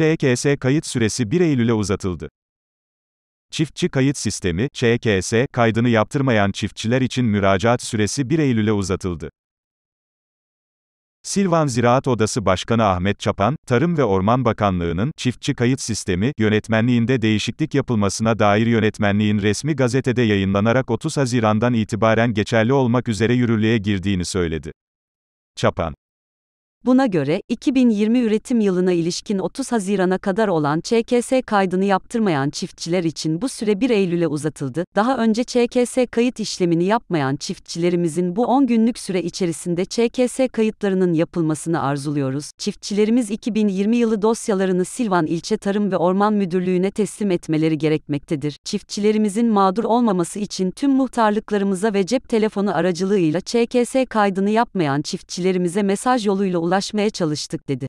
ÇKS kayıt süresi 1 Eylül'e uzatıldı. Çiftçi kayıt sistemi, ÇKS, kaydını yaptırmayan çiftçiler için müracaat süresi 1 Eylül'e uzatıldı. Silvan Ziraat Odası Başkanı Ahmet Çapan, Tarım ve Orman Bakanlığı'nın çiftçi kayıt sistemi yönetmenliğinde değişiklik yapılmasına dair yönetmenliğin resmi gazetede yayınlanarak 30 Haziran'dan itibaren geçerli olmak üzere yürürlüğe girdiğini söyledi. Çapan Buna göre, 2020 üretim yılına ilişkin 30 Haziran'a kadar olan ÇKS kaydını yaptırmayan çiftçiler için bu süre 1 Eylül'e uzatıldı. Daha önce ÇKS kayıt işlemini yapmayan çiftçilerimizin bu 10 günlük süre içerisinde ÇKS kayıtlarının yapılmasını arzuluyoruz. Çiftçilerimiz 2020 yılı dosyalarını Silvan İlçe Tarım ve Orman Müdürlüğü'ne teslim etmeleri gerekmektedir. Çiftçilerimizin mağdur olmaması için tüm muhtarlıklarımıza ve cep telefonu aracılığıyla ÇKS kaydını yapmayan çiftçilerimize mesaj yoluyla ulaşmaya çalıştık dedi.